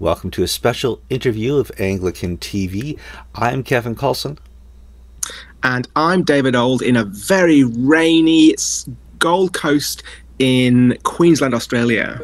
Welcome to a special interview of Anglican TV. I'm Kevin Kallsen. And I'm David Ould in a very rainy Gold Coast in Queensland, Australia.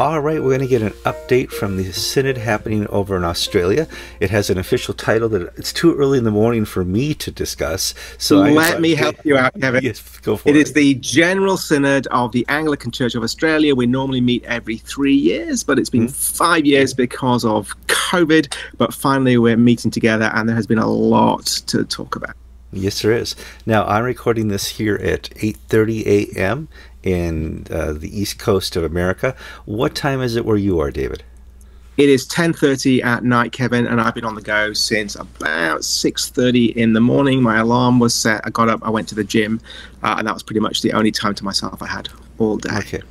All right, we're going to get an update from the synod happening over in Australia. It has an official title that it's too early in the morning for me to discuss. So let me help you out, Kevin. Yes, go for it. It is the General Synod of the Anglican Church of Australia. We normally meet every three years, but it's been mm-hmm. five years because of COVID. But finally, we're meeting together, and there has been a lot to talk about. Yes, there is. Now I'm recording this here at 8:30 a.m in uh, the east coast of America. What time is it where you are, David? It is 10:30 at night, Kevin, and I've been on the go since about 6:30 in the morning. My alarm was set. I got up, I went to the gym, uh, and that was pretty much the only time to myself I had all day. Okay.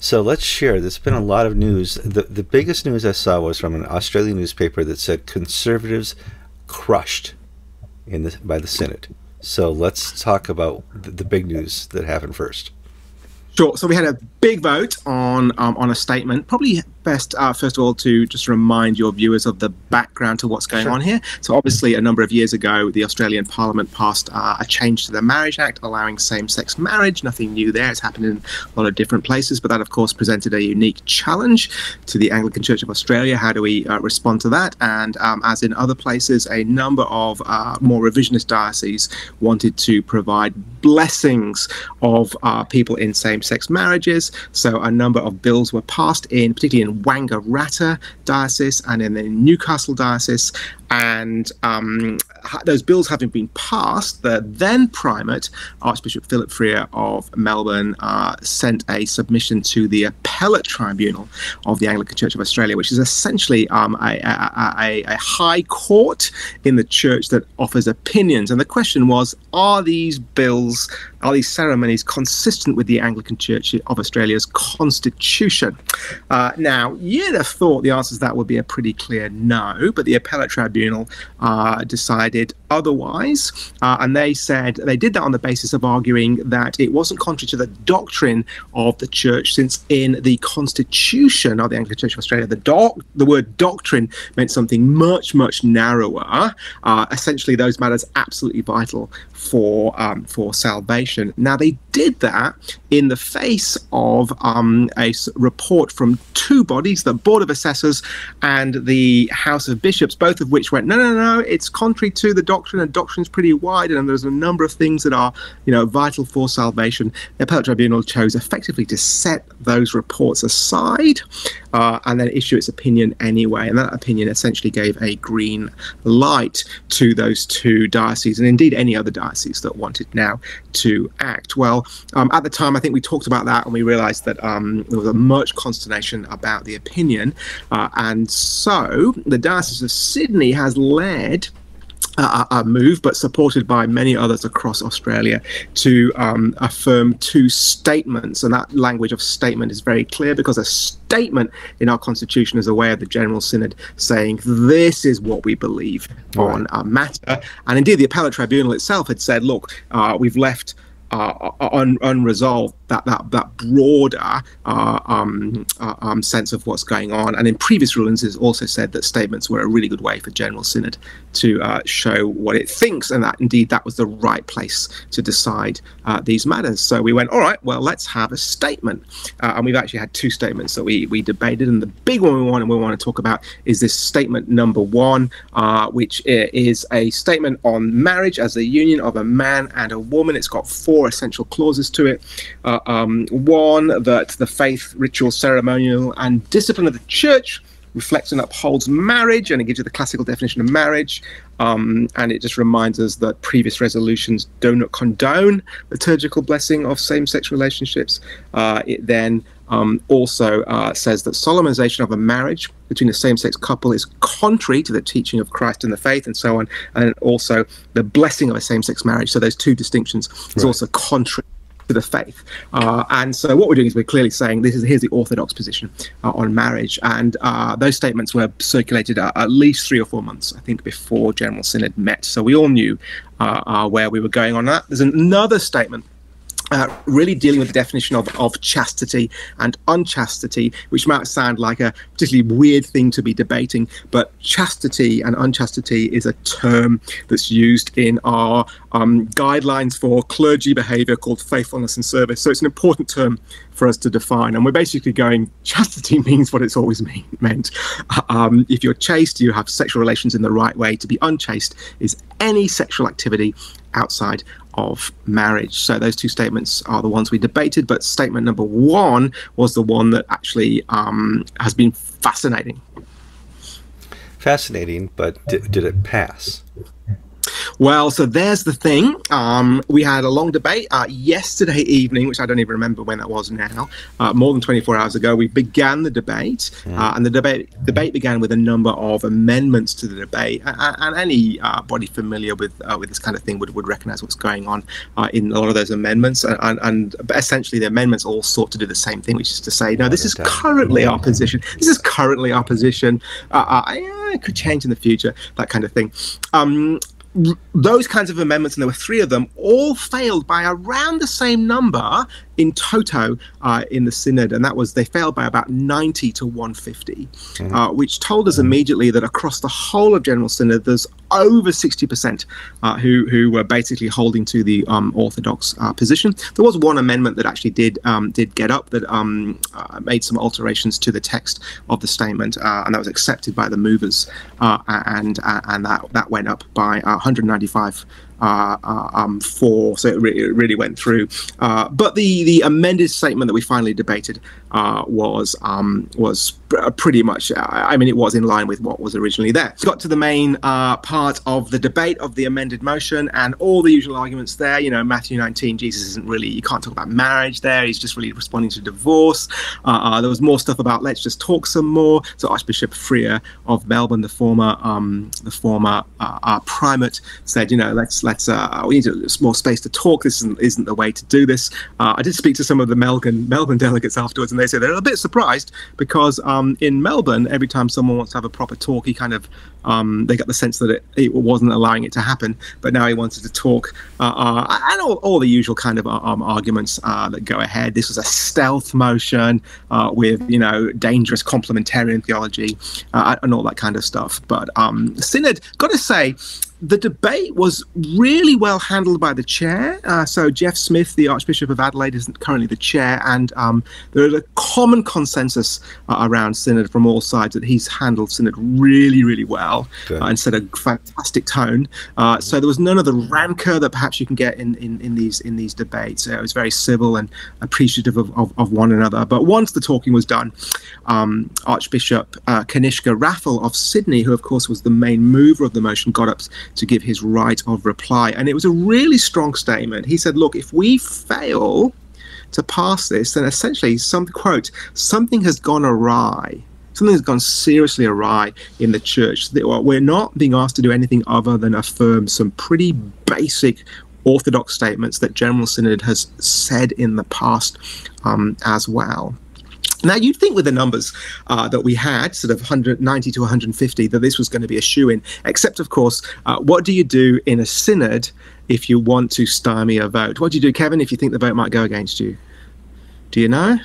So let's share. There's been a lot of news. The the biggest news I saw was from an Australian newspaper that said conservatives crushed in the by the Senate. So let's talk about the, the big news that happened first. Sure. So we had a big vote on um, on a statement. Probably best, uh, first of all, to just remind your viewers of the background to what's going sure. on here. So, obviously, a number of years ago, the Australian Parliament passed uh, a change to the Marriage Act, allowing same sex marriage. Nothing new there. It's happened in a lot of different places, but that, of course, presented a unique challenge to the Anglican Church of Australia. How do we uh, respond to that? And um, as in other places, a number of uh, more revisionist dioceses wanted to provide blessings of uh, people in same sex marriages. So, a number of bills were passed in, particularly in Wangaratta Diocese and in the Newcastle Diocese. And um, those bills having been passed, the then primate, Archbishop Philip Freier of Melbourne, uh, sent a submission to the Appellate Tribunal of the Anglican Church of Australia, which is essentially um, a, a, a, a high court in the church that offers opinions. And the question was are these bills, are these ceremonies consistent with the Anglican Church of Australia's constitution? Uh, now, you'd have thought the answer to that would be a pretty clear no, but the Appellate Tribunal uh, decided otherwise. Uh, and they said they did that on the basis of arguing that it wasn't contrary to the doctrine of the church, since in the constitution of the Anglican Church of Australia, the, doc- the word doctrine meant something much, much narrower. Uh, essentially, those matters absolutely vital for um, for salvation. Now they did that in the face of um, a report from two bodies, the Board of Assessors and the House of Bishops, both of which went, no, no, no, it's contrary to the doctrine, and doctrine's pretty wide, and there's a number of things that are, you know, vital for salvation. The Appellate Tribunal chose effectively to set those reports aside uh, and then issue its opinion anyway, and that opinion essentially gave a green light to those two dioceses, and indeed any other diocese that wanted now to act. Well, um, at the time, I think we talked about that and we realized that um, there was a much consternation about the opinion. Uh, and so the Diocese of Sydney has led a, a, move, but supported by many others across Australia, to um, affirm two statements. And that language of statement is very clear because a statement in our constitution is a way of the General Synod saying this is what we believe on a matter. And indeed, the appellate tribunal itself had said, look, uh, we've left uh, un- unresolved that that that broader uh, um, uh, um, sense of what's going on. And in previous rulings, it's also said that statements were a really good way for General Synod to uh, show what it thinks, and that indeed that was the right place to decide uh, these matters. So we went, all right, well, let's have a statement, uh, and we've actually had two statements that we we debated, and the big one we want and we want to talk about is this statement number one, which is a statement on marriage as the union of a man and a woman. It's got four essential clauses to it. Uh, um, one, that the faith, ritual, ceremonial, and discipline of the church reflects and upholds marriage, and it gives you the classical definition of marriage. Um, and it just reminds us that previous resolutions do not condone liturgical blessing of same sex relationships. Uh, it then um, also uh, says that solemnization of a marriage between a same sex couple is contrary to the teaching of Christ and the faith, and so on. And also the blessing of a same sex marriage. So, those two distinctions is right. also contrary to the faith. Uh, and so what we're doing is we're clearly saying this is here's the orthodox position uh, on marriage, and uh, those statements were circulated uh, at least three or four months, I think, before General Synod met. So we all knew uh, uh, where we were going on that. There's another statement uh, really dealing with the definition of, of chastity and unchastity, which might sound like a particularly weird thing to be debating, but chastity and unchastity is a term that's used in our um, guidelines for clergy behavior called faithfulness and service. So it's an important term for us to define. And we're basically going, chastity means what it's always mean, meant. Um, if you're chaste, you have sexual relations in the right way. To be unchaste is any sexual activity outside of marriage. So those two statements are the ones we debated, but statement number one was the one that actually um, has been fascinating. Fascinating, but did, did it pass? Well, so there's the thing. Um, we had a long debate uh, yesterday evening, which I don't even remember when that was now. Uh, more than 24 hours ago, we began the debate, uh, and the debate debate began with a number of amendments to the debate. And, and anybody familiar with uh, with this kind of thing would, would recognize what's going on uh, in a lot of those amendments. And, and, essentially, the amendments all sought to do the same thing, which is to say, no, this is currently our position. This is currently our position. Uh, it could change in the future, that kind of thing. Um, those kinds of amendments, and there were three of them, all failed by around the same number in toto uh, in the synod, and that was they failed by about 90 to 150, mm-hmm. uh, which told us immediately that across the whole of General Synod, there's over 60% uh, who who were basically holding to the um, orthodox uh, position. There was one amendment that actually did um, did get up that um, uh, made some alterations to the text of the statement, uh, and that was accepted by the movers, and and that that went up by 195 uh, uh, um, for, so it, re- it, really went through. Uh, but the the amended statement that we finally debated uh, was um, was pretty much. Uh, I mean, it was in line with what was originally there. got to the main uh, part of the debate of the amended motion and all the usual arguments there. You know, Matthew 19, Jesus isn't really. You can't talk about marriage there. He's just really responding to divorce. there was more stuff about let's just talk some more. So Archbishop Freier of Melbourne, the former um, the former primate, said, you know, let's let's uh, we need small space to talk. This isn't, isn't the way to do this. Uh, I did speak to some of the Melbourne Melbourne delegates afterwards, and they said they're a bit surprised because um, in Melbourne, every time someone wants to have a proper talk, he kind of um, they got the sense that it, it, wasn't allowing it to happen. But now he wanted to talk, uh, uh and all, all, the usual kind of um, arguments uh, that go ahead. This was a stealth motion uh, with you know dangerous complementarian theology and all that kind of stuff. But um, Synod, got to say, the debate was really well handled by the chair. Uh, so Geoff Smith, the Archbishop of Adelaide, is currently the chair, and um, there is a common consensus uh, around Synod from all sides that he's handled Synod really, really well uh, and set a fantastic tone. Uh, so there was none of the rancor that perhaps you can get in, in, in these in these debates. it was very civil and appreciative of, of, of, one another. But once the talking was done, um, Archbishop uh, Kanishka Raffel of Sydney, who of course was the main mover of the motion, got up to give his right of reply. And it was a really strong statement. He said, Look, if we fail to pass this, then essentially, some quote, something has gone awry. Something has gone seriously awry in the church. We're not being asked to do anything other than affirm some pretty basic orthodox statements that General Synod has said in the past um, as well. Now, you'd think with the numbers uh, that we had, sort of 190 to 150, that this was going to be a shoe in, except, of course, uh, what do you do in a synod if you want to stymie a vote? What do you do, Kevin, if you think the vote might go against you? Do you know?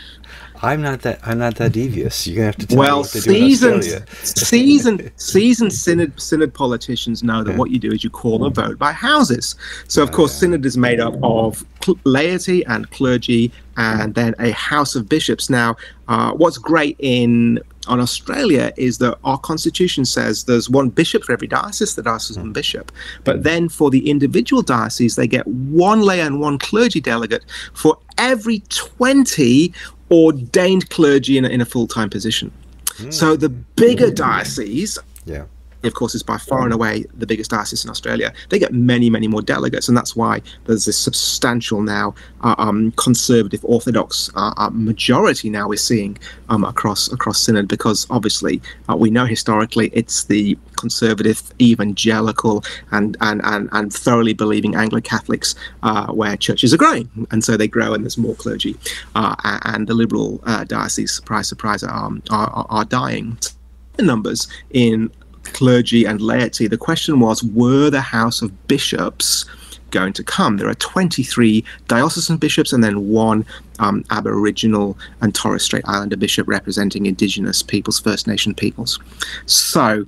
I'm not that. I'm not that devious. You're gonna have to tell well, me what they seasoned, do in seasoned, seasoned synod synod politicians know that yeah. what you do is you call a vote by houses. So of course, synod is made up of laity and clergy, and then a house of bishops. Now, uh, what's great in on Australia is that our constitution says there's one bishop for every diocese, the diocesan mm. bishop. But then for the individual diocese, they get one lay and one clergy delegate for every 20 ordained clergy in a, in a full time position. Mm. So the bigger diocese yeah. Of course, is by far and away the biggest diocese in Australia. They get many, many more delegates, and that's why there's this substantial now uh, um, conservative Orthodox uh, uh, majority now we're seeing um, across across synod because obviously uh, we know historically it's the conservative, evangelical, and and and, and thoroughly believing Anglo Catholics uh, where churches are growing, and so they grow, and there's more clergy, uh, and the liberal diocese, surprise, surprise, are, are, are dying The numbers in clergy and laity. The question was were the House of Bishops going to come? There are 23 diocesan bishops and then one um, Aboriginal and Torres Strait Islander bishop representing Indigenous peoples, First Nation peoples. So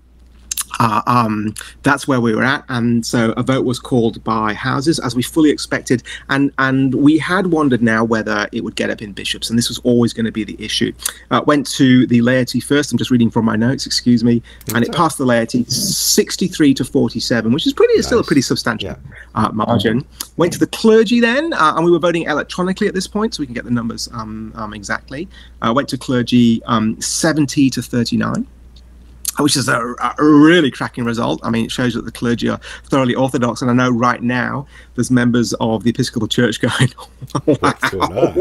uh, um, that's where we were at, and so a vote was called by houses as we fully expected, and and we had wondered now whether it would get up in bishops, and this was always going to be the issue. Uh, went to the laity first. I'm just reading from my notes, excuse me, and it passed the laity 63 to 47, which is pretty nice. still a pretty substantial yeah. uh, margin. Went to the clergy then, uh, and we were voting electronically at this point, so we can get the numbers um, um, exactly. Uh, went to clergy um, 70 to 39 which is a, a, really cracking result. I mean, it shows that the clergy are thoroughly orthodox. And I know right now there's members of the Episcopal Church going, wow.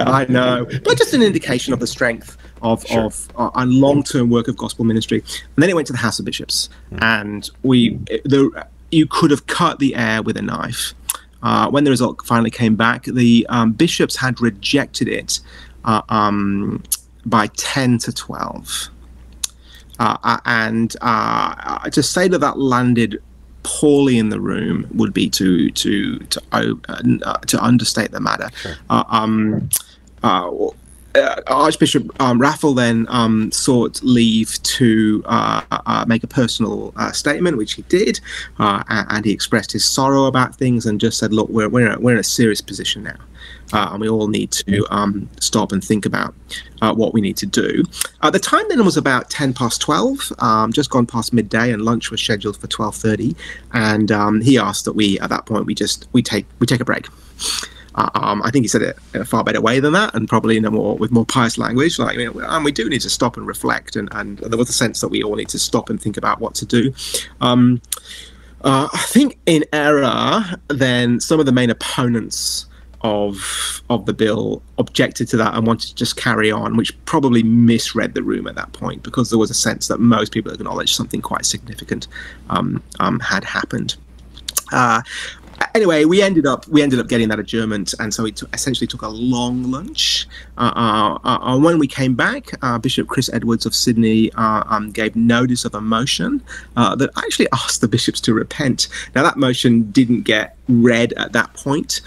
I know. But just an indication of the strength of, sure. of uh, and long-term work of gospel ministry. And then it went to the House of Bishops. Mm. And we, the, you could have cut the air with a knife. Uh, when the result finally came back, the um, bishops had rejected it uh, um, by 10 to 12. Uh, uh, and uh, to say that that landed poorly in the room would be to to to uh, to understate the matter. Sure. Uh, um, uh, Archbishop um, Raffel then um, sought leave to make a personal statement, which he did, and he expressed his sorrow about things and just said, "Look, we're we're we're in a serious position now." Uh, and we all need to um, stop and think about uh, what we need to do. Uh, the time then was about 10 past 12, um, just gone past midday, and lunch was scheduled for 12:30. And um, he asked that we, at that point, we just we take we take a break. Uh, um, I think he said it in a far better way than that, and probably in a more with more pious language. Like, you know, and we do need to stop and reflect, and, and there was a sense that we all need to stop and think about what to do. Um, uh, I think in error, then some of the main opponents of of the bill objected to that and wanted to just carry on, which probably misread the room at that point because there was a sense that most people acknowledged something quite significant um, um, had happened. Uh, anyway, we ended up we ended up getting that adjournment, and so we t- essentially took a long lunch. Uh, uh, uh, when we came back, uh, Bishop Chris Edwards of Sydney uh, um, gave notice of a motion uh, that actually asked the bishops to repent. Now that motion didn't get read at that point.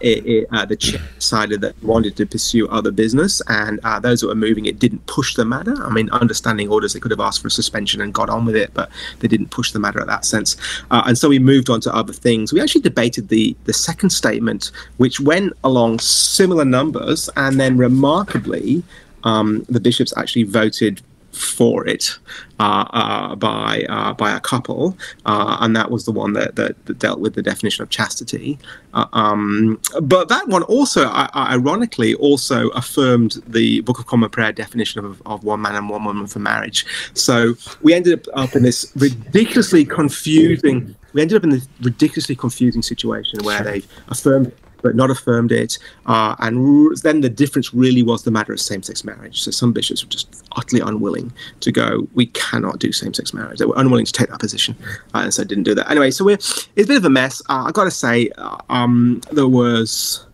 It, it, the chair decided that wanted to pursue other business, and those that were moving it didn't push the matter. I mean, understanding orders, they could have asked for a suspension and got on with it, but they didn't push the matter at that sense. and so we moved on to other things. We actually debated the the second statement, which went along similar numbers, and then remarkably, um, the bishops actually voted for it uh, uh, by uh, by a couple, uh, and that was the one that, that, that, dealt with the definition of chastity. Uh, um, but that one also, ironically, also affirmed the Book of Common Prayer definition of, of one man and one woman for marriage. So we ended up in this ridiculously confusing. We ended up in this ridiculously confusing situation where they affirmed but not affirmed it. Uh, and then the difference really was the matter of same sex marriage. So some bishops were just utterly unwilling to go, we cannot do same sex marriage. They were unwilling to take that position, uh, and so didn't do that. Anyway, so we're, it's a bit of a mess. Uh, i got to say, uh, um, there was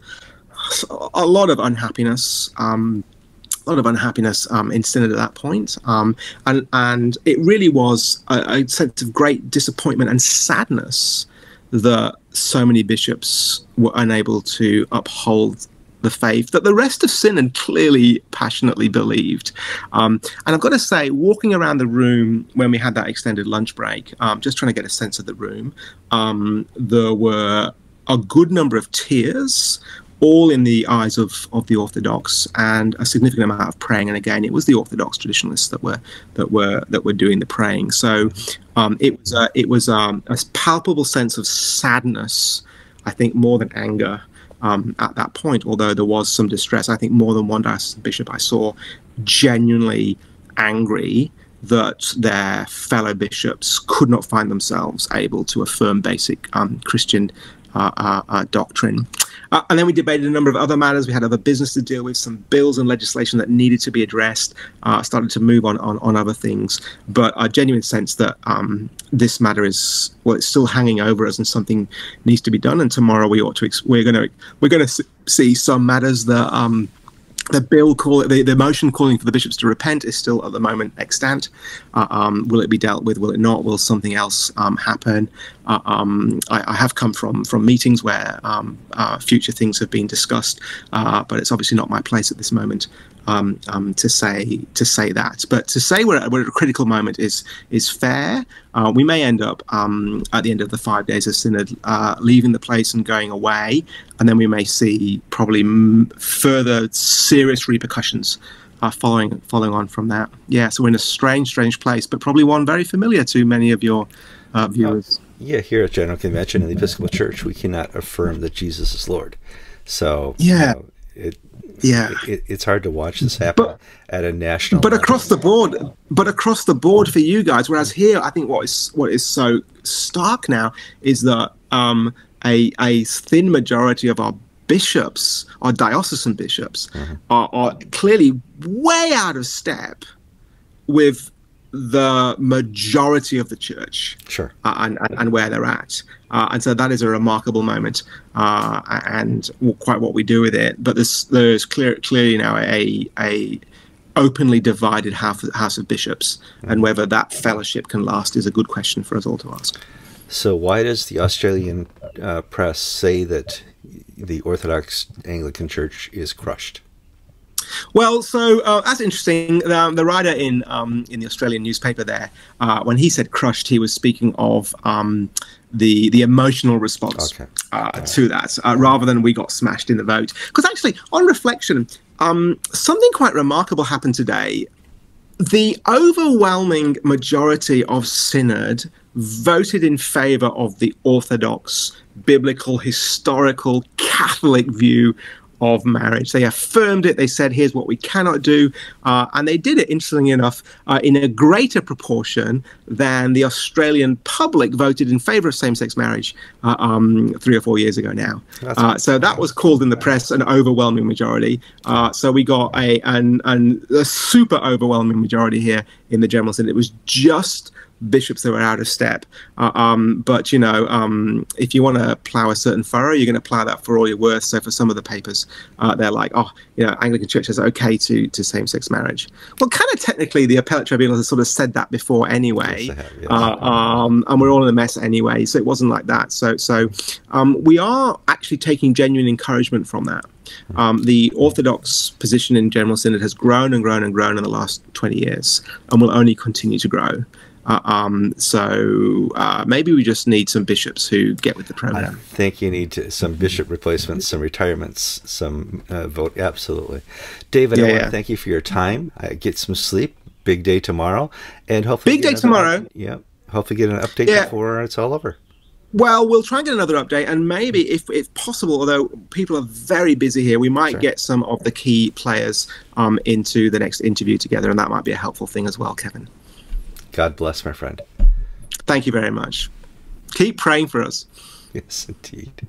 a lot of unhappiness. Um, a lot of unhappiness um, in Synod at that point. Um, and, and it really was a, a sense of great disappointment and sadness that so many bishops were unable to uphold the faith that the rest of Synod clearly passionately believed. Um, and I've got to say, walking around the room when we had that extended lunch break, um, just trying to get a sense of the room, um, there were a good number of tears all in the eyes of, of the Orthodox and a significant amount of praying. And again, it was the Orthodox traditionalists that were that were that were doing the praying. So um, it was a, it was um, a palpable sense of sadness, I think, more than anger. Um, at that point, although there was some distress, I think more than one diocesan bishop I saw genuinely angry that their fellow bishops could not find themselves able to affirm basic um, Christian uh, uh, uh, doctrine. Uh, and then we debated a number of other matters. We had other business to deal with, some bills and legislation that needed to be addressed, uh, started to move on, on, on other things. But a genuine sense that um, this matter is, well, it's still hanging over us and something needs to be done. And tomorrow we ought to, we're going to, we're going to see some matters that, um, the bill call the, the motion calling for the bishops to repent is still at the moment extant. Uh, um, will it be dealt with? Will it not? Will something else um, happen? Uh, um, I, I, have come from from meetings where um, uh, future things have been discussed, uh, but it's obviously not my place at this moment um, um, to say to say that. But to say we're, we're at a critical moment is is fair. Uh, we may end up um, at the end of the five days of synod uh, leaving the place and going away, and then we may see probably m- further serious repercussions. Uh, following following on from that, yeah. So we're in a strange, strange place, but probably one very familiar to many of your uh, viewers. Yeah, here at General Convention in the Episcopal Church, we cannot affirm that Jesus is Lord. So yeah, you know, it yeah, it, it's hard to watch this happen but, at a national. But level. across the board, but across the board for you guys. Whereas here, I think what is what is so stark now is that um, a a thin majority of our bishops, our diocesan bishops, mm-hmm. are, are clearly way out of step with the majority of the church sure. uh, and, and, and, where they're at. Uh, and so that is a remarkable moment uh, and quite what we do with it. But there's there's clear, clearly now a a openly divided house, house of bishops mm-hmm. and whether that fellowship can last is a good question for us all to ask. So why does the australian uh, press say that the orthodox anglican church is crushed well, so uh, that's interesting. Um, the writer in um, in the Australian newspaper there, uh, when he said crushed, he was speaking of um, the the emotional response okay. uh, to that, uh, rather than we got smashed in the vote. Because actually, on reflection, um, something quite remarkable happened today. The overwhelming majority of synod voted in favour of the orthodox, biblical, historical, Catholic view of marriage. They affirmed it. They said, here's what we cannot do. Uh, and they did it, interestingly enough, uh, in a greater proportion than the Australian public voted in favour of same sex marriage uh, um, three or four years ago now. Uh, so that was called in the press an overwhelming majority. Uh, so we got a, an, an, a super overwhelming majority here in the General Synod. It was just bishops that were out of step. Uh, um, but you know, um, if you want to plough a certain furrow, you're going to plough that for all you're worth. So for some of the papers, uh, they're like, oh, you know, Anglican Church is okay to to same-sex marriage. Well, kind of technically, the appellate tribunal has sort of said that before anyway, yes, have, yes. uh, um, and we're all in a mess anyway. So it wasn't like that. So so um, we are actually taking genuine encouragement from that. Um, the Orthodox position in General Synod has grown and grown and grown in the last 20 years and will only continue to grow. Uh, um, so uh, maybe we just need some bishops who get with the program. I think you need to, some bishop replacements, some retirements, some uh, vote. Absolutely, David. Yeah, I want to thank you for your time. get some sleep. Big day tomorrow, and hopefully big day tomorrow. Yeah, hopefully get an update yeah. before it's all over. Well, we'll try and get another update, and maybe, if, if possible, although people are very busy here, we might sure. get some of the key players um, into the next interview together, and that might be a helpful thing as well, Kevin. God bless, my friend. Thank you very much. Keep praying for us. Yes, indeed.